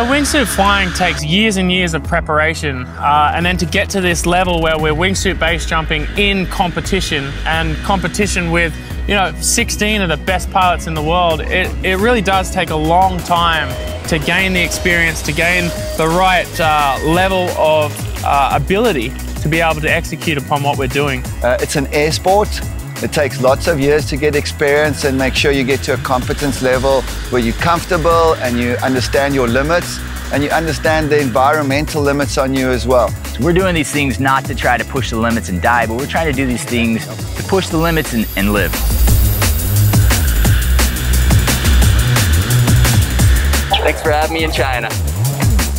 So wingsuit flying takes years and years of preparation, uh, and then to get to this level where we're wingsuit base jumping in competition and competition with you know 16 of the best pilots in the world, it, it really does take a long time to gain the experience, to gain the right uh, level of uh, ability to be able to execute upon what we're doing. Uh, it's an air sport. It takes lots of years to get experience and make sure you get to a competence level where you're comfortable and you understand your limits and you understand the environmental limits on you as well. We're doing these things not to try to push the limits and die, but we're trying to do these things to push the limits and, and live. Thanks for having me in China.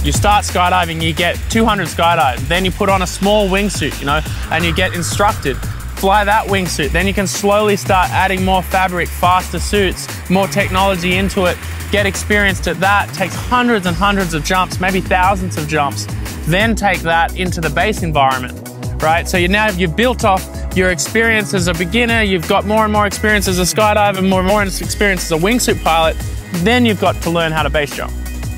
You start skydiving, you get 200 skydive, then you put on a small wingsuit, you know, and you get instructed fly that wingsuit. Then you can slowly start adding more fabric, faster suits, more technology into it, get experienced at that, takes hundreds and hundreds of jumps, maybe thousands of jumps, then take that into the base environment, right? So you now you've built off your experience as a beginner, you've got more and more experience as a skydiver, more and more experience as a wingsuit pilot, then you've got to learn how to base jump.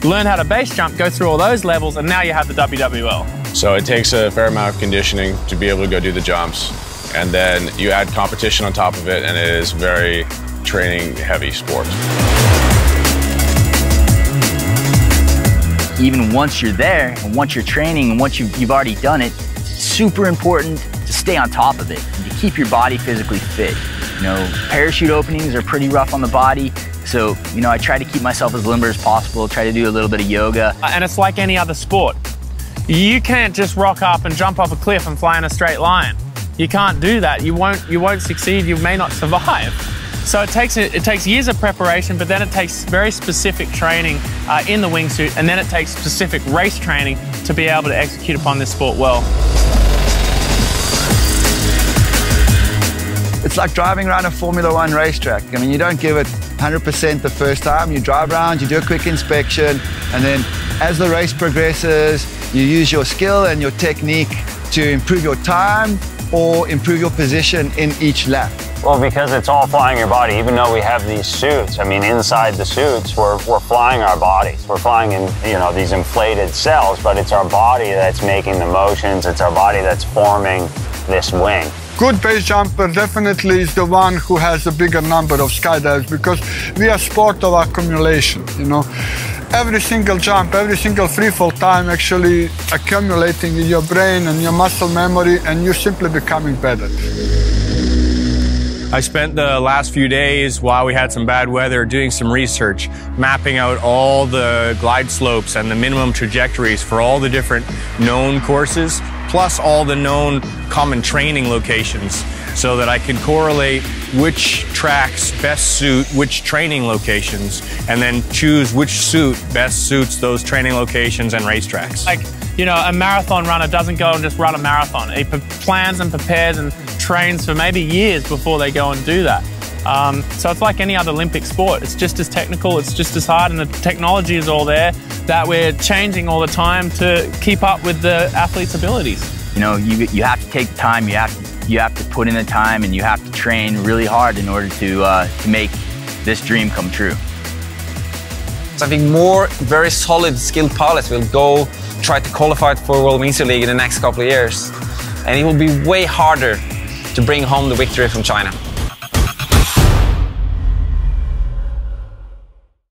Learn how to base jump, go through all those levels, and now you have the WWL. So it takes a fair amount of conditioning to be able to go do the jumps and then you add competition on top of it, and it is very training heavy sport. Even once you're there, and once you're training, and once you've, you've already done it, it's super important to stay on top of it and to keep your body physically fit. You know, parachute openings are pretty rough on the body, so, you know, I try to keep myself as limber as possible, try to do a little bit of yoga. Uh, and it's like any other sport. You can't just rock up and jump off a cliff and fly in a straight line. You can't do that. You won't, you won't succeed. You may not survive. So it takes, it takes years of preparation, but then it takes very specific training uh, in the wingsuit, and then it takes specific race training to be able to execute upon this sport well. It's like driving around a Formula One racetrack. I mean, you don't give it 100% the first time. You drive around, you do a quick inspection, and then as the race progresses, you use your skill and your technique to improve your time or improve your position in each lap? Well, because it's all flying your body, even though we have these suits, I mean, inside the suits, we're, we're flying our bodies. We're flying in, you know, these inflated cells, but it's our body that's making the motions. It's our body that's forming this wing. Good base jumper definitely is the one who has a bigger number of skydives because we are sport of accumulation, you know every single jump, every single free fall time actually accumulating in your brain and your muscle memory and you're simply becoming better. I spent the last few days while we had some bad weather doing some research, mapping out all the glide slopes and the minimum trajectories for all the different known courses, plus all the known common training locations so that I can correlate which tracks best suit which training locations and then choose which suit best suits those training locations and racetracks. Like, you know, a marathon runner doesn't go and just run a marathon. He plans and prepares and trains for maybe years before they go and do that. Um, so it's like any other Olympic sport. It's just as technical, it's just as hard, and the technology is all there that we're changing all the time to keep up with the athlete's abilities. You know, you, you have to take time, you have to you have to put in the time and you have to train really hard in order to, uh, to make this dream come true. So I think more very solid, skilled pilots will go try to qualify for World Wingsuit League in the next couple of years. And it will be way harder to bring home the victory from China.